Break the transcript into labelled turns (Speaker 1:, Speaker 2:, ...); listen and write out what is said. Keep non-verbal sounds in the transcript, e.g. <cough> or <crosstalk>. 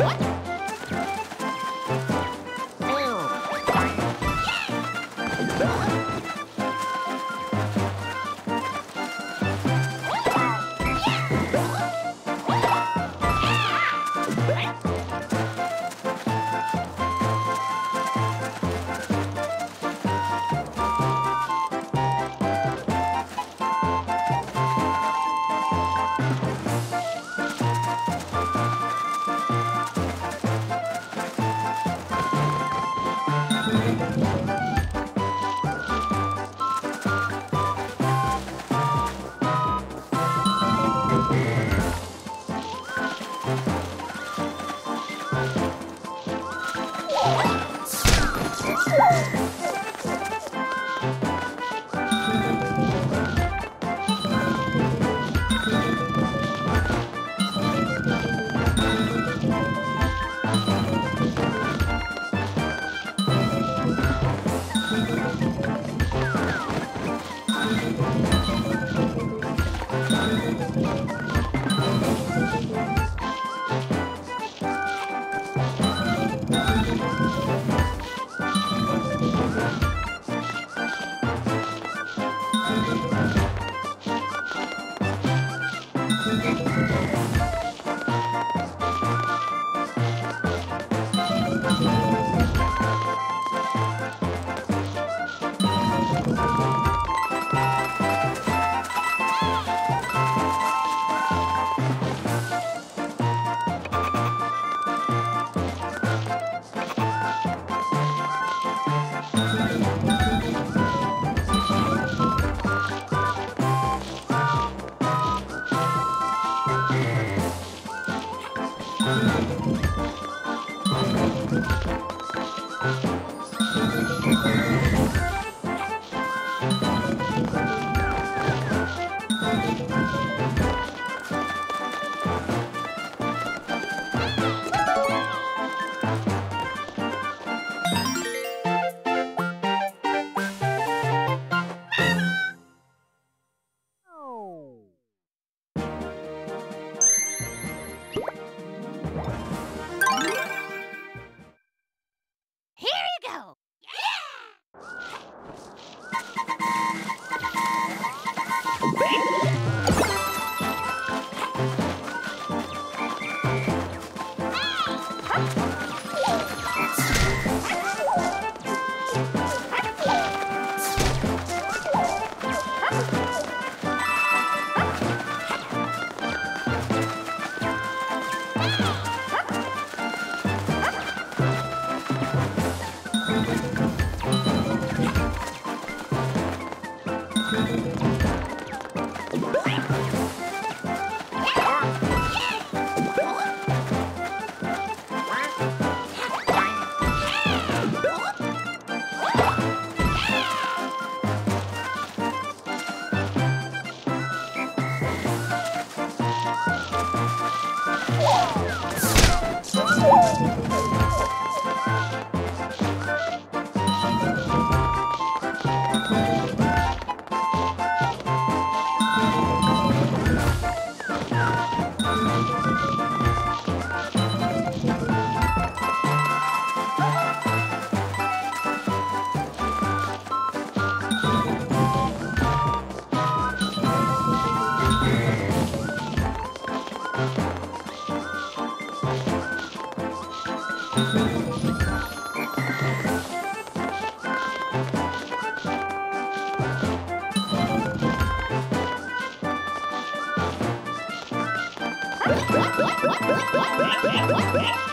Speaker 1: What?
Speaker 2: Thank you. Thank you. What? <laughs>